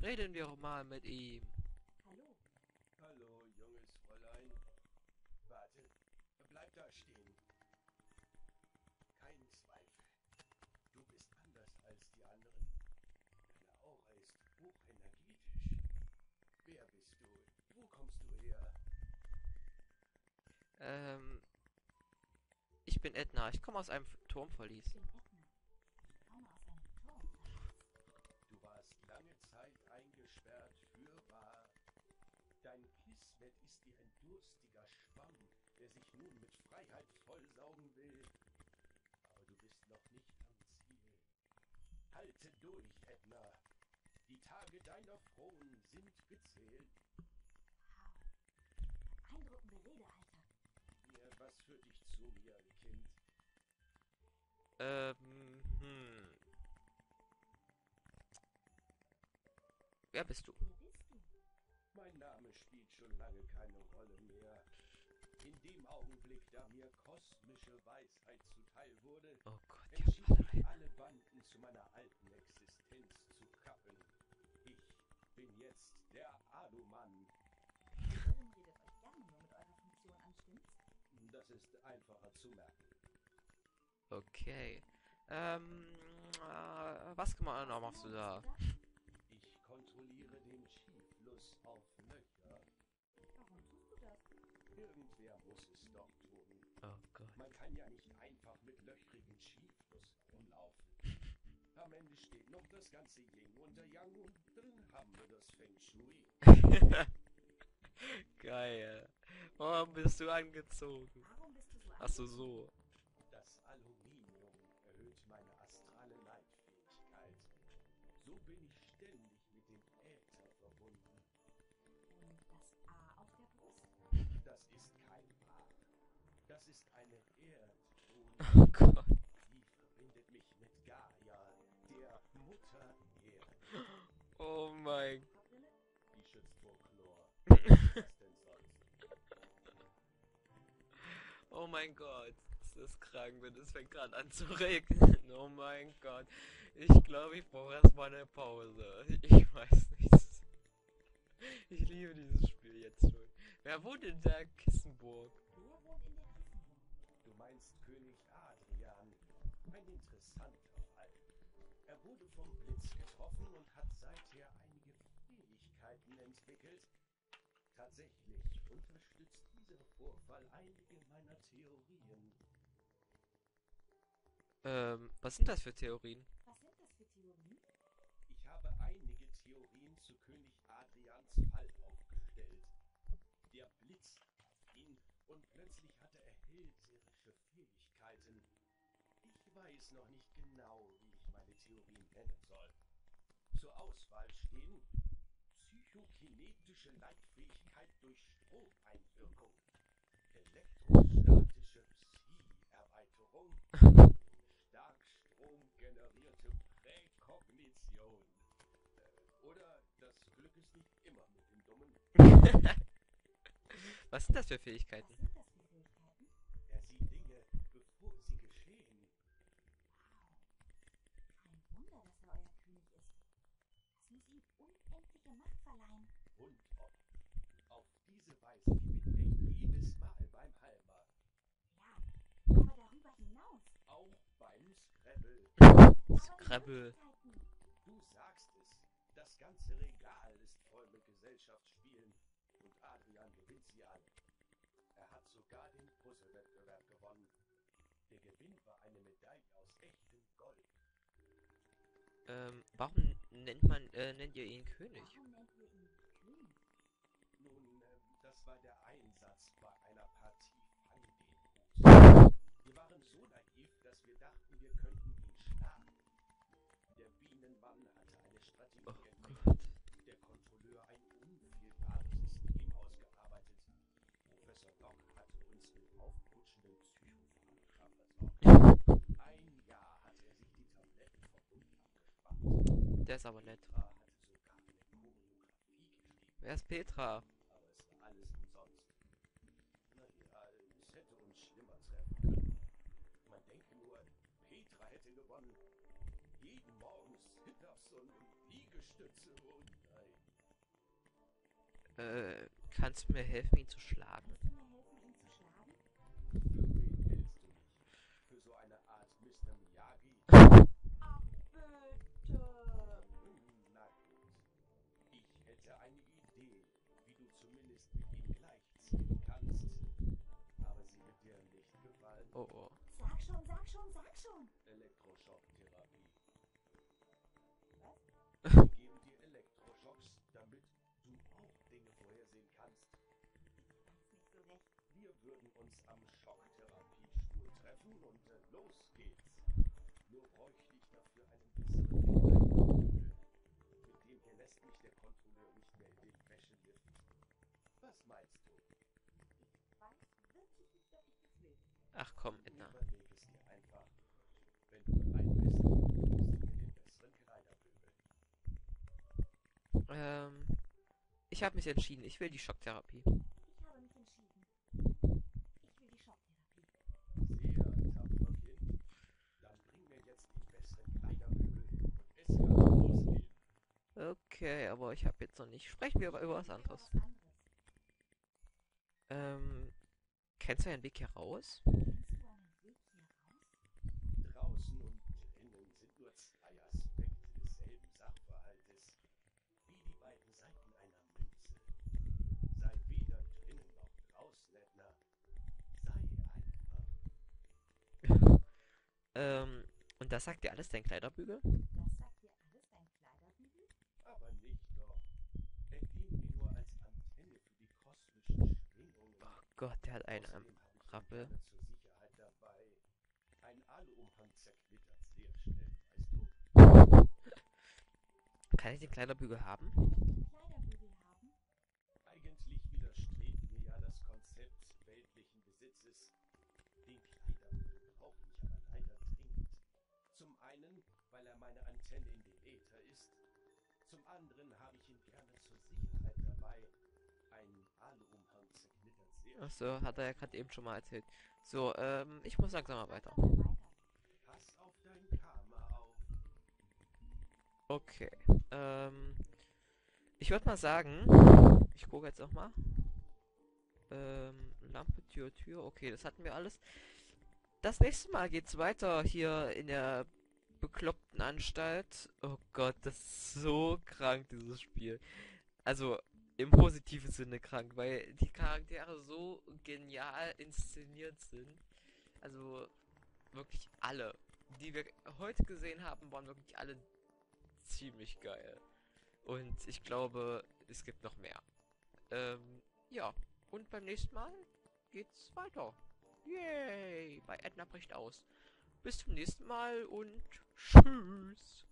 Reden wir mal mit ihm. Hallo. Hallo, junges Fräulein. Warte, bleib da stehen. Kein Zweifel. Du bist anders als die anderen. Deine Aura ist hochenergetisch. Wer bist du? Wo kommst du her? Ähm. Ich bin Edna. Ich komme aus einem Turmverlies. Ich bin Edna. Ich komme aus einem Turm. Du warst lange Zeit eingesperrt, fürwahr. Kismet ist wie ein durstiger Schwamm, der sich nun mit Freiheit vollsaugen will. Aber du bist noch nicht am Ziel. Halte durch, Edna. Die Tage deiner Frohen sind gezählt. Wow. Beeindruckende Rede, Alter. Ja, was führt dich zu mir, Kind? Ähm. Hm. Wer bist du? Mein Name spielt schon lange keine Rolle mehr. In dem Augenblick, da mir kosmische Weisheit zuteil wurde, Oh Gott, entschied ich, alle Banden zu meiner alten Existenz zu kappen. Ich bin jetzt der Alumann. Die Wirren redet euch gerne nur mit eurer Funktion an, stimmt's? Das ist einfacher zu merken. Okay. Ähm. Äh, was genau machst du da? Chi-Fluss auf Löcher. Warum tust du das? Irgendwer muss es doch tun. Oh Gott. Man kann ja nicht einfach mit löchrigen Chi-Fluss rumlaufen. Am Ende steht noch das ganze Yin und der Yang und drin haben wir das Feng Shui. Geil. Warum bist du angezogen? Warum bist du so Achso, so. Das ist kein A. Das ist eine Erdrune. Oh Gott. Die verbindet mich mit Gaia, der Mutter Erde. Oh mein Kopfbrille? Die schützt vor Chlor. Oh mein Gott. Das ist krank, wenn es fängt gerade an zu regnen. Oh mein Gott. Ich glaube, ich brauche erstmal eine Pause. Ich weiß nicht. Ich liebe dieses Spiel jetzt schon. Wer wohnt in der Kissenburg? Wer wohnt in der Kissenburg? Du meinst König Adrian. Ein interessanter Fall. Er wurde vom Blitz getroffen und hat seither einige Fähigkeiten entwickelt. Tatsächlich unterstützt dieser Vorfall einige meiner Theorien. Ähm, was sind das für Theorien? Was sind das für Theorien? Ich habe einige Theorien zu König Adrians Fall aufgestellt. Der Blitz traf ihn und plötzlich hatte er hellseherische Fähigkeiten. Ich weiß noch nicht genau, wie ich meine Theorien nennen soll. Zur Auswahl stehen psychokinetische Leitfähigkeit durch Stromeinwirkung, elektrostatische Psi-Erweiterung, Starkstrom-generierte Präkognition. Äh, Oder das Glück ist nicht immer mit den Dummen. Was sind das für Was Fähigkeiten? sind das für Fähigkeiten? Er sieht Dinge, bevor sie geschehen. Kein Wunder, dass er euer König ist. Das muss ihm unendliche Macht verleihen. Und ob. Auf diese Weise gewinnt er jedes Mal beim Halber. Ja, aber darüber hinaus. Auch beim Scrabble. Scrabble. Du sagst es. Das ganze Regal ist voll mit Gesellschaftsspielen. Adrian gewinnt sie alle. Er hat sogar den Puzzlewettbewerb gewonnen. Der Gewinn war eine Medaille aus echtem Gold. Ähm, warum nennt man, äh, nennt ihr ihn König? Warum nennt ihr ihn König? Nun, ähm, das war der Einsatz bei einer Partie Fangdenhus. Wir waren so naiv, dass wir dachten, wir könnten ihn schlagen. Der Bienenmann hatte eine Strategie Oh Der ist aber nett. Wer ist Petra? Aber es war alles umsonst. Naja, es hätte uns schlimmer treffen können. Man denke nur, Petra hätte gewonnen. Jeden Morgen Sit-Ups und Liegestütze und... Äh, kannst du mir helfen, ihn zu schlagen? Für wen hältst du mich? Für so eine Art Mr. Miyagi? Ach, bitte. Na gut. Ich hätte eine Idee, wie du zumindest mit ihm gleichziehen kannst. Aber sie wird dir nicht gefallen. Oh oh. Sag schon, sag schon, sag schon. Elektroschocktherapie. Was? Wir geben dir Elektroschocks, damit du auch vorhersehen kannst. Nicht so recht. Wir würden uns am Schocktherapiestuhl treffen und äh, los geht's. Nur bräuchte ich dafür einen besseren Gleitbügel. Mit dem hier lässt mich der Kontrolleur nicht mehr in den Wäschelift. Was meinst du? Ich weiß wirklich nicht, ob ich das will. Ach komm, Edna. Überleg es dir einfach. Wenn du bereit bist, mir den besseren Kleiderbügel. Ähm, ich habe mich entschieden. Ich will die Schocktherapie. Ich habe mich entschieden. Ich will die Schocktherapie. Sehr tapfer Kind. Dann bring mir jetzt den besseren Kleiderbügel und es kann losgehen. Okay, aber ich habe jetzt noch nicht. Sprechen wir aber über was anderes. Was anderes. Ähm, kennst du einen Weg hier raus? Kennst du einen Weg hier raus? Draußen und drinnen sind nur zwei Aspekte desselben Sachverhaltes, wie die beiden Seiten einer Münze. Sei weder drinnen noch draußen, Edna. Sei einfach. Ähm, und das sagt dir alles dein Kleiderbügel? Das sagt dir alles dein Kleiderbügel? Aber nicht doch. Er dient mir nur als Antenne für die kosmischen Schwingungen. Oh Gott, der hat einen am Rappel. zur Sicherheit dabei. Ein Aluumhang zerknittert sehr schnell, weißt du. Kann ich den Kleiderbügel haben? Kleiderbügel haben? Eigentlich widerstrebt mir ja das Konzept weltlichen Besitzes. Den Kleiderbügel brauche ich aber leider dringend. Zum einen, weil er meine Antenne in den Äther ist. Zum anderen habe ich ihn gerne zur Sicherheit dabei. Ein Aluumhang zerknittert sehr Achso, hat er ja gerade eben schon mal erzählt. So, ähm, ich muss langsam mal weiter. Pass auf dein Karma auf. Okay. Ähm, ich würde mal sagen, ich gucke jetzt noch mal. Ähm, Lampe, Tür, Tür. Okay, das hatten wir alles. Das nächste Mal geht's weiter hier in der bekloppten Anstalt. Oh Gott, das ist so krank, dieses Spiel. Also, im positiven Sinne krank, weil die Charaktere so genial inszeniert sind. Also, wirklich alle. Die wir heute gesehen haben, waren wirklich alle ziemlich geil. Und ich glaube, es gibt noch mehr. Ähm, ja. Und beim nächsten Mal geht's weiter. Yay! Bei Edna bricht aus. Bis zum nächsten Mal und tschüss.